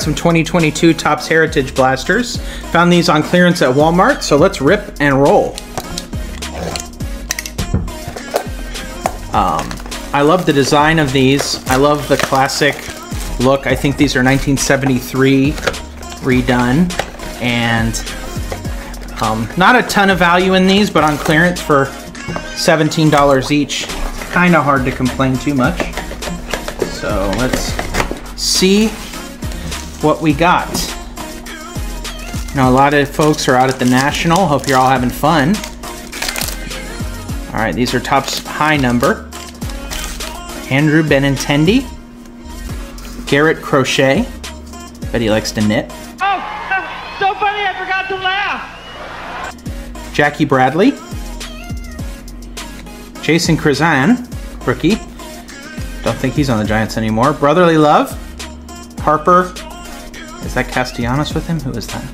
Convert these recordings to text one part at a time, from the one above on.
got some 2022 Topps Heritage blasters. Found these on clearance at Walmart, so let's rip and roll. Um, I love the design of these. I love the classic look. I think these are 1973 redone, and um, not a ton of value in these, but on clearance for $17 each, kind of hard to complain too much. So let's see what we got. Now, a lot of folks are out at the National. Hope you're all having fun. All right, these are Topps high number. Andrew Benintendi. Garrett Crochet. Bet he likes to knit. Oh, so funny I forgot to laugh. Jackie Bradley. Jason Krizan, rookie. Don't think he's on the Giants anymore. Brotherly Love. Harper. Is that Castellanos with him? Who is that?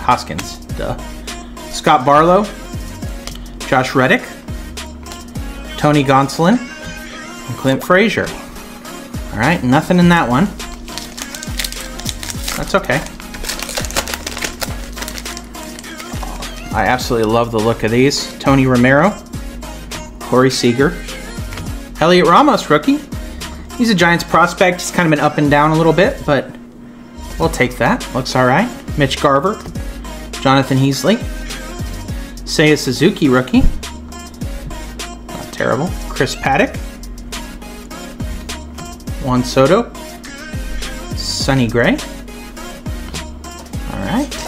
Hoskins. Duh. Scott Barlow. Josh Reddick. Tony Gonsolin. And Clint Frazier. All right, nothing in that one. That's okay. I absolutely love the look of these. Tony Romero, Corey Seager, Heliot Ramos, rookie. He's a Giants prospect. He's kind of been up and down a little bit, but we'll take that. Looks all right. Mitch Garver, Jonathan Heasley, Seiya Suzuki, rookie. Not terrible. Chris Paddack, Juan Soto, Sonny Gray. All right.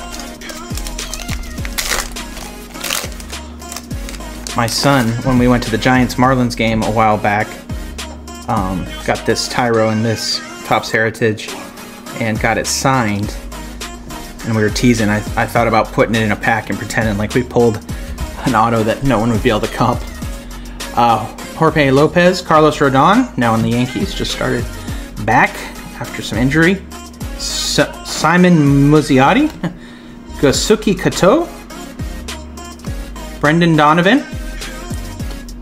my son, when we went to the Giants Marlins game a while back, um, got this Tyro and this Topps Heritage and got it signed. And we were teasing. I, I thought about putting it in a pack and pretending like we pulled an auto that no one would be able to comp. Uh, Jorge Lopez, Carlos Rodon, now in the Yankees, just started back after some injury. S Simon Muzziotti, Gosuke Kato, Brendan Donovan,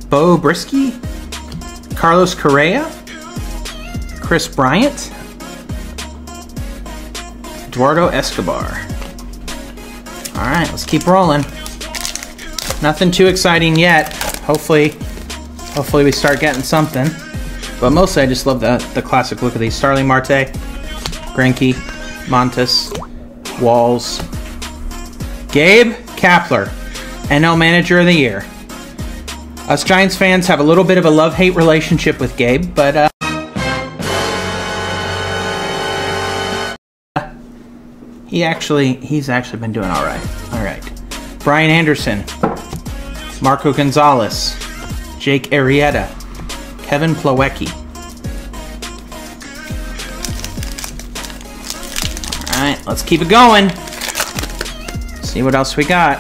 Beau Brieske, Carlos Correa, Kris Bryant, Eduardo Escobar. All right, let's keep rolling. Nothing too exciting yet. Hopefully, hopefully we start getting something. But mostly I just love the, the classic look of these. Starling Marte, Greinke, Montas, Walls, Gabe Kapler, NL Manager of the Year. Us Giants fans have a little bit of a love-hate relationship with Gabe, but uh, he actually he's actually been doing all right. All right. Brian Anderson, Marco Gonzalez, Jake Arrieta, Kevin Plawecki. All right, let's keep it going. See what else we got.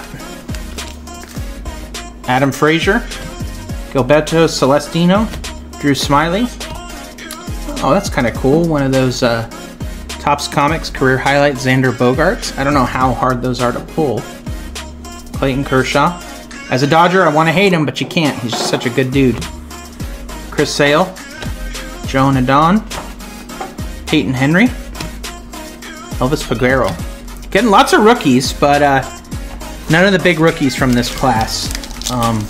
Adam Frazier, Gilberto Celestino, Drew Smyly. Oh, that's kind of cool. One of those uh, Topps Comics career highlight Xander Bogaerts. I don't know how hard those are to pull. Clayton Kershaw. As a Dodger, I want to hate him, but you can't. He's just such a good dude. Chris Sale, Joan Adon, Payton Henry, Elvis Peguero. Getting lots of rookies, but uh, none of the big rookies from this class. Um,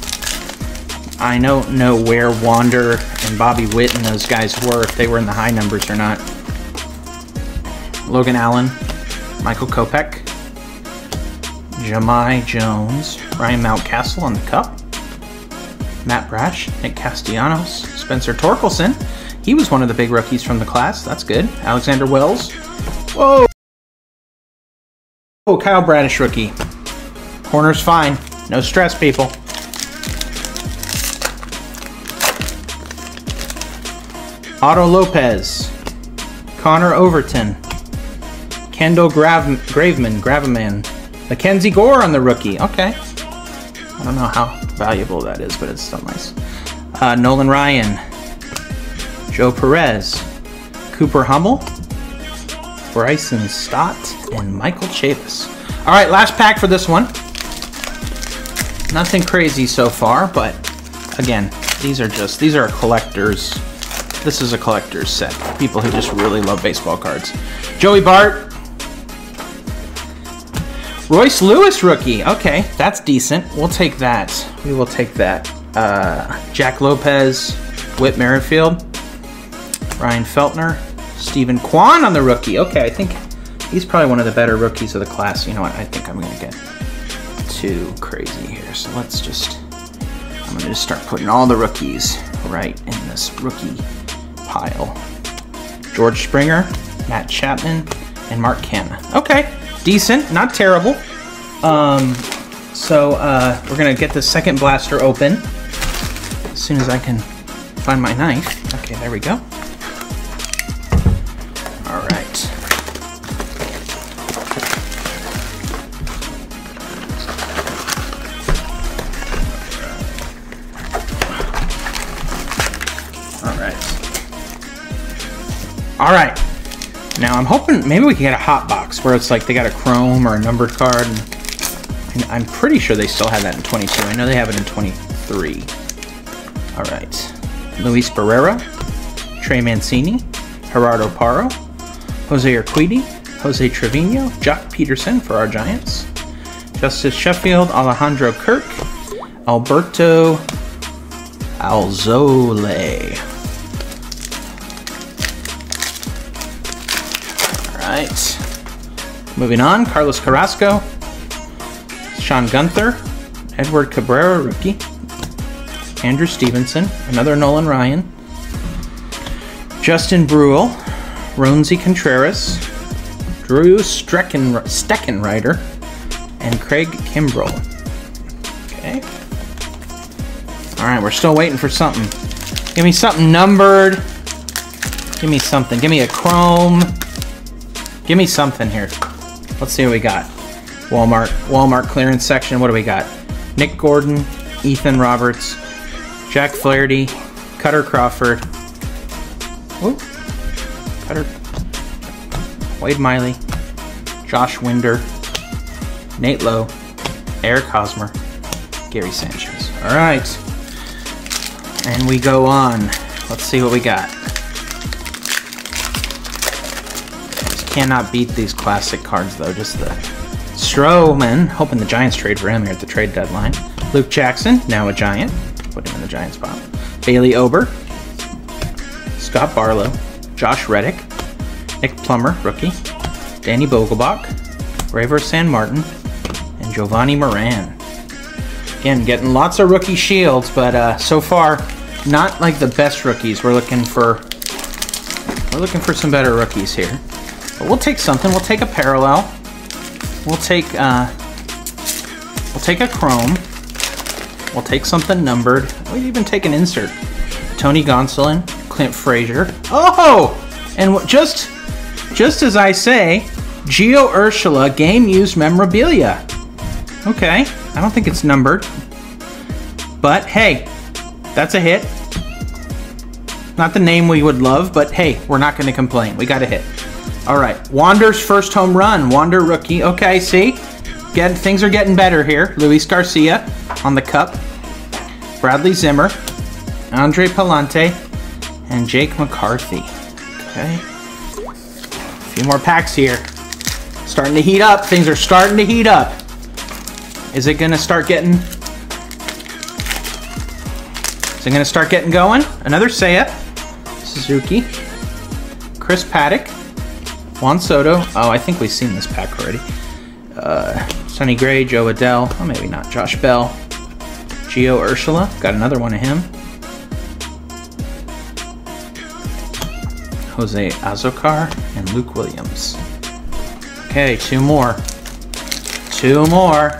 I don't know where Wander and Bobby Witt and those guys were, if they were in the high numbers or not. Logan Allen, Michael Kopech, Jahmai Jones, Ryan Mountcastle on the cup, Matt Brash, Nick Castellanos, Spencer Torkelson. He was one of the big rookies from the class. That's good. Alexander Wells. Whoa! Oh, Kyle Bradish rookie. Corner's fine. No stress, people. Otto Lopez, Connor Overton, Kendall Grav Graveman, Graveman, Mackenzie Gore on the rookie. Okay. I don't know how valuable that is, but it's still nice. Uh, Nolan Ryan, Joe Perez, Cooper Hummel, Bryson Stott, and Michael Chavis. All right, last pack for this one. Nothing crazy so far, but again, these are just, these are collectors this is a collector's set. People who just really love baseball cards. Joey Bart. Royce Lewis rookie. Okay, that's decent. We'll take that. We will take that. Uh, Jack Lopez, Whit Merrifield, Ryan Feltner, Steven Kwan on the rookie. Okay, I think he's probably one of the better rookies of the class. You know what? I think I'm gonna get too crazy here. So let's just. I'm gonna just start putting all the rookies right in this rookie pile. George Springer, Matt Chapman, and Mark Canha. Okay, decent, not terrible. Um, so uh, we're gonna get the second blaster open as soon as I can find my knife. Okay, there we go. All right. All right. All right. Now I'm hoping maybe we can get a hot box where it's like they got a chrome or a numbered card. And, and I'm pretty sure they still have that in 22. I know they have it in 23. All right. Luis Barrera, Trey Mancini, Gerardo Parro, Jose Urquidy, Jose Trevino, Joc Pederson for our Giants, Justus Sheffield, Alejandro Kirk, Adbert Alzolay. Right. Moving on, Carlos Carrasco, Sean Guenther, Edward Cabrera, rookie, Andrew Stevenson, another Nolan Ryan, Justin Bruihl, Roansy Contreras, Drew Strecken, Steckenrider, and Craig Kimbrel. Okay. All right, we're still waiting for something. Give me something numbered. Give me something. Give me a chrome. Give me something here. Let's see what we got. Walmart, Walmart clearance section. What do we got? Nick Gordon, Ethan Roberts, Jack Flaherty, Kutter Crawford. Ooh. Kutter. Wade Miley, Josh Winder, Nate Lowe, Eric Hosmer, Gary Sanchez. All right. And we go on. Let's see what we got. Cannot beat these classic cards though. Just the Stroman, hoping the Giants trade for him here at the trade deadline. Luke Jackson, now a Giant. Put him in the Giants pile. Bailey Ober, Scott Barlow, Josh Reddick, Nick Plummer, rookie, Danny Vogelbach, Reiver Sanmartin, and Jovani Moran. Again, getting lots of rookie shields, but uh, so far, not like the best rookies. We're looking for we're looking for some better rookies here. But we'll take something. We'll take a parallel. We'll take uh, we'll take a chrome. We'll take something numbered. We'd even take an insert. Tony Gonsolin, Clint Frazier. Oh, and what, just just as I say, Gio Urshela game used memorabilia. Okay, I don't think it's numbered. But hey, that's a hit. Not the name we would love, but hey, we're not going to complain. We got a hit. All right, Wander's first home run. Wander rookie. Okay, see? Get, things are getting better here. Luis Garcia on the cup. Bradley Zimmer. Andre Pallante. And Jake McCarthy. Okay. A few more packs here. Starting to heat up. Things are starting to heat up. Is it going to start getting... Is it going to start getting going? Another Seiya. Suzuki. Chris Paddack. Juan Soto. Oh, I think we've seen this pack already. Uh, Sonny Gray, Jo Adell. Oh, maybe not. Josh Bell. Gio Urshela. Got another one of him. Jose Azocar and Luke Williams. Okay, two more. Two more.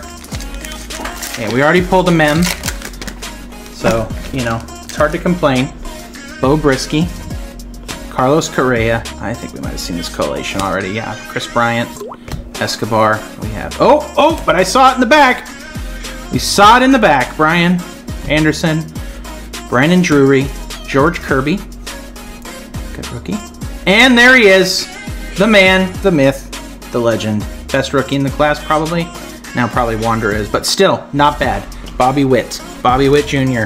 Okay, we already pulled a mem. So, you know, it's hard to complain. Beau Brieske. Carlos Correa. I think we might have seen this collation already. Yeah, Kris Bryant. Escobar. We have. Oh, oh, but I saw it in the back. We saw it in the back. Brian Anderson. Brandon Drury. George Kirby. Good rookie. And there he is. The man, the myth, the legend. Best rookie in the class, probably. Now, probably Wander is, but still, not bad. Bobby Witt. Bobby Witt Jr.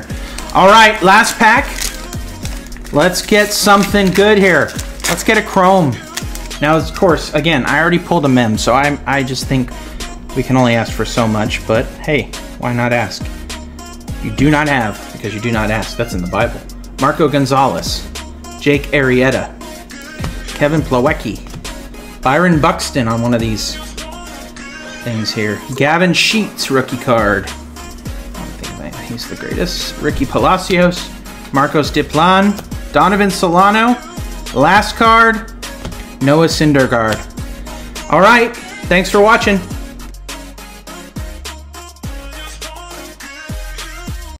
All right, last pack. Let's get something good here. Let's get a chrome. Now, of course, again, I already pulled a mem, so I, I just think we can only ask for so much, but hey, why not ask? You do not have, because you do not ask. That's in the Bible. Marco Gonzalez, Jake Arrieta, Kevin Plawecki, Byron Buxton on one of these things here. Gavin Sheets, rookie card. I don't think he's the greatest. Ricky Palacios, Marcos Diplan, Donovan Solano, last card, Noah Syndergaard. All right, thanks for watching.